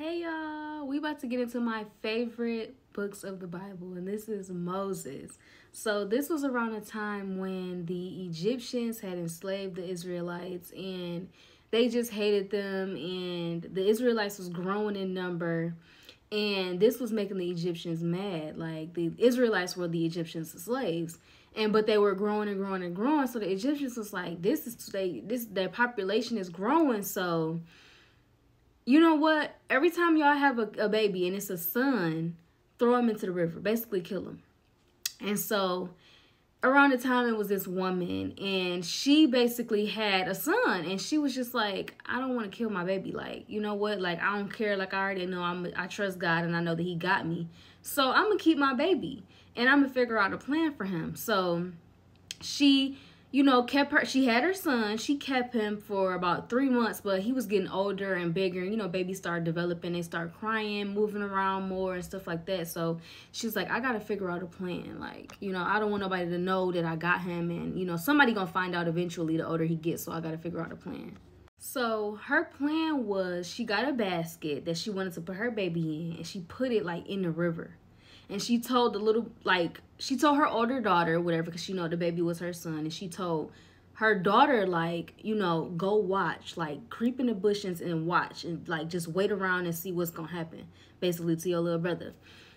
Hey y'all, we about to get into my favorite books of the Bible, and this is Moses. So, this was around a time when the Egyptians had enslaved the Israelites and they just hated them, and the Israelites was growing in number, and this was making the Egyptians mad. Like, the Israelites were the Egyptians' slaves. And but they were growing and growing and growing, so the Egyptians was like, "This is they this their population is growing, so you know what? Every time y'all have a, a baby and it's a son, throw him into the river. Basically, kill him. And so around the time it was this woman and she basically had a son and she was just like i don't want to kill my baby like you know what like i don't care like i already know i'm i trust god and i know that he got me so i'm gonna keep my baby and i'm gonna figure out a plan for him so she you know, kept her, she had her son, she kept him for about three months, but he was getting older and bigger. And, you know, babies start developing, they start crying, moving around more and stuff like that. So she was like, I got to figure out a plan. Like, you know, I don't want nobody to know that I got him. And, you know, somebody to find out eventually the older he gets. So I got to figure out a plan. So her plan was she got a basket that she wanted to put her baby in and she put it like in the river and she told the little like she told her older daughter whatever because she know the baby was her son and she told her daughter like you know go watch like creep in the bushes and watch and like just wait around and see what's gonna happen basically to your little brother.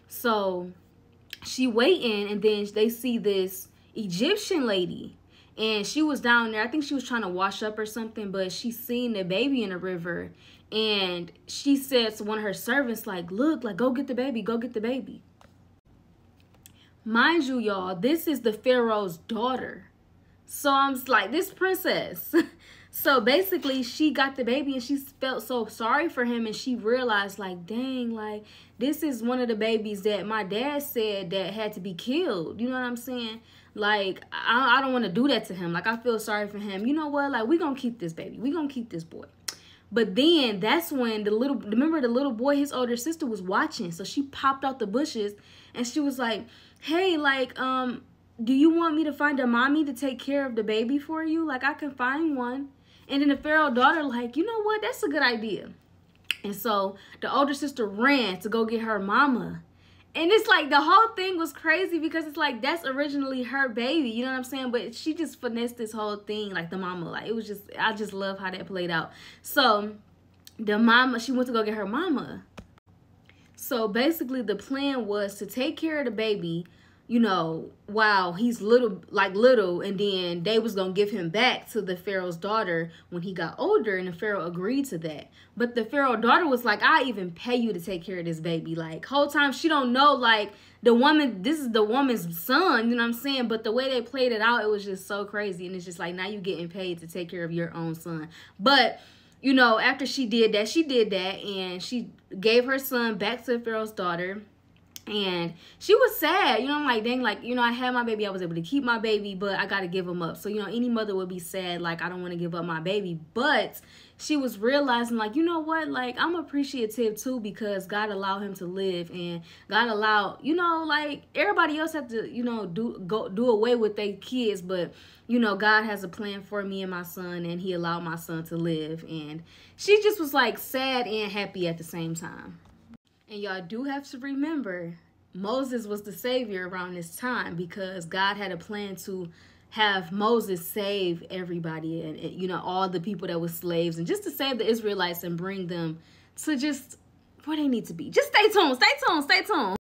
So she waiting and then they see this egyptian lady and she was down there. I think she was trying to wash up or something but she seen the baby in the river and she said to one of her servants like look like go get the baby go get the baby Mind you, y'all, this is the Pharaoh's daughter. So I'm like, this princess. so basically, she got the baby and she felt so sorry for him. And she realized, like, dang, like, this is one of the babies that my dad said that had to be killed. You know what I'm saying? Like, I, I don't want to do that to him. Like, I feel sorry for him. You know what? Like, we going to keep this baby. we going to keep this boy. But then that's when the little, remember the little boy, his older sister was watching. So she popped out the bushes and she was like, hey, like, um, do you want me to find a mommy to take care of the baby for you? Like, I can find one. And then the Pharaoh daughter, like, you know what? That's a good idea. And so the older sister ran to go get her mama. And it's like the whole thing was crazy because it's like that's originally her baby, you know what I'm saying? But she just finessed this whole thing, like the mama. Like it was just, I just love how that played out. So the mama, she went to go get her mama. So basically, the plan was to take care of the baby, you know, while he's little, like little, and then they was gonna give him back to the Pharaoh's daughter when he got older, and the Pharaoh agreed to that. But the Pharaoh daughter was like, "I even pay you to take care of this baby." Like whole time she don't know, like the woman, this is the woman's son, you know what I'm saying? But the way they played it out, it was just so crazy, and it's just like now you getting paid to take care of your own son, but you know, after she did that, she did that and she gave her son back to the Pharaoh's daughter. And she was sad, you know, I'm like, dang, like, you know, I had my baby, I was able to keep my baby, but I got to give him up. So, you know, any mother would be sad, like, I don't want to give up my baby. But she was realizing, like, you know what, like, I'm appreciative too because God allowed him to live and God allowed, you know, like, everybody else have to, you know, do go do away with their kids, but you know, God has a plan for me and my son, and He allowed my son to live. And she just was like sad and happy at the same time. And y'all do have to remember, Moses was the savior around this time because God had a plan to have Moses save everybody and, you know, all the people that were slaves and just to save the Israelites and bring them to just where they need to be. Just stay tuned, stay tuned, stay tuned.